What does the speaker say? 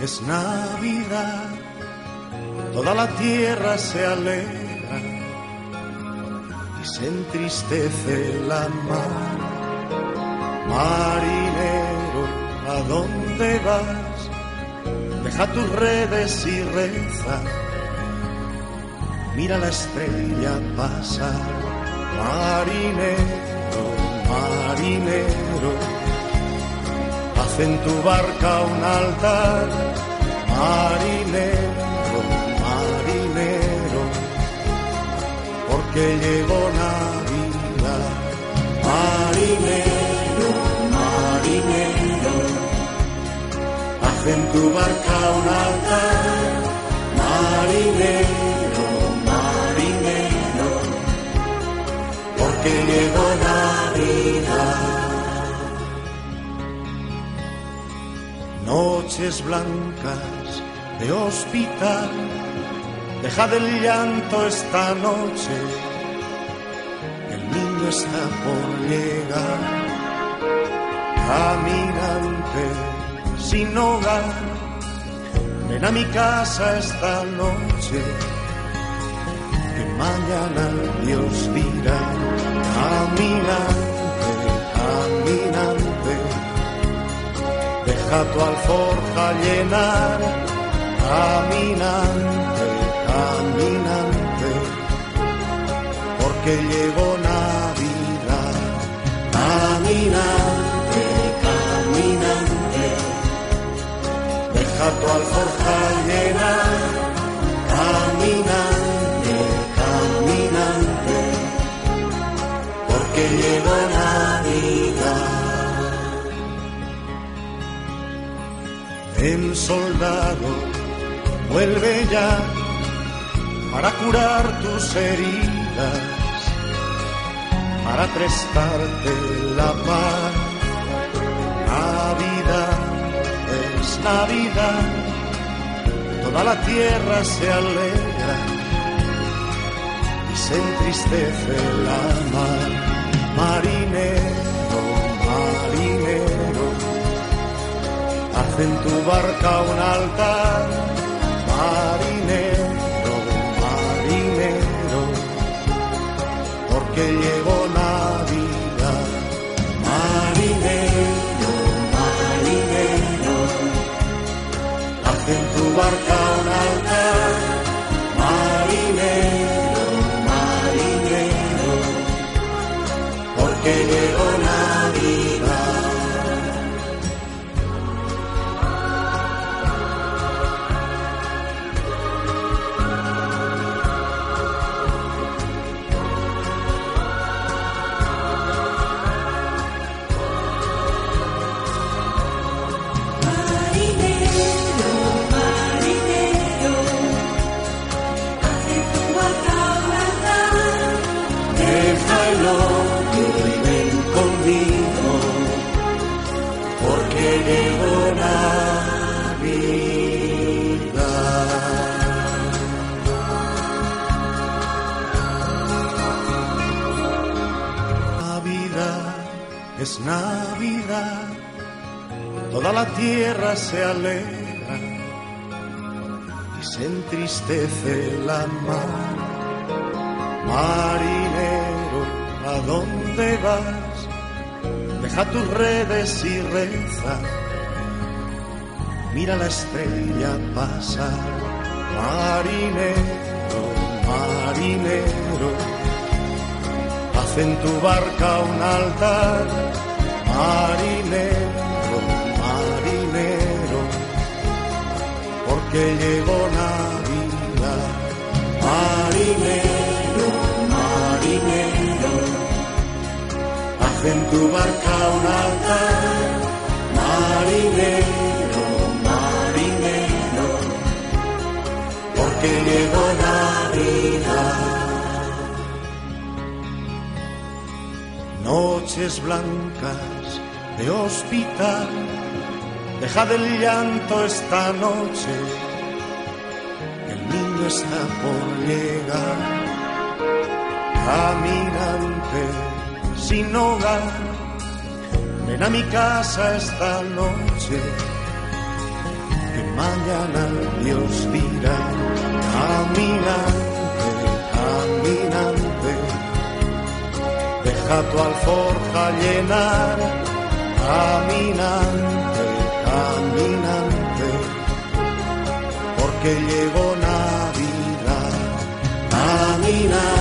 Es Navidad, toda la tierra se alegra y se entristece la mar. Marinero, ¿a dónde vas? Deja tus redes y reza. Mira la estrella pasar. Marinero, marinero, haz en tu barca un altar. Marinero, marinero, porque llegó Navidad. Marinero, marinero, haz en tu barca un altar. Blancas de hospital, deja del llanto esta noche, el niño está por llegar, caminante sin hogar, ven a mi casa esta noche, que mañana Dios dirá, caminante deja tu alforja llenar, caminante, caminante, porque llegó Navidad, caminante, caminante, deja tu alforja El soldado vuelve ya para curar tus heridas, para prestarte la paz. Navidad es Navidad, toda la tierra se alegra y se entristece la mar. Marinero, haz en tu barca un altar, marinero, marinero, porque llegó Navidad, marinero, marinero, haz en tu barca un altar, marinero, marinero, porque llegó Navidad. Es Navidad, toda la tierra se alegra y se entristece la mar. Marinero, ¿a dónde vas? Deja tus redes y reza. Mira la estrella pasar. Marinero, marinero, haz en tu barca un altar. Marinero, marinero, porque llegó Navidad. Marinero, marinero, haz en tu barca un altar. Noches blancas de hospital, deja del llanto esta noche el niño está por llegar, caminante sin hogar, ven a mi casa esta noche, mañana Dios dirá, caminante, deja tu alforja llenar, caminante, caminante, porque llegó Navidad, caminante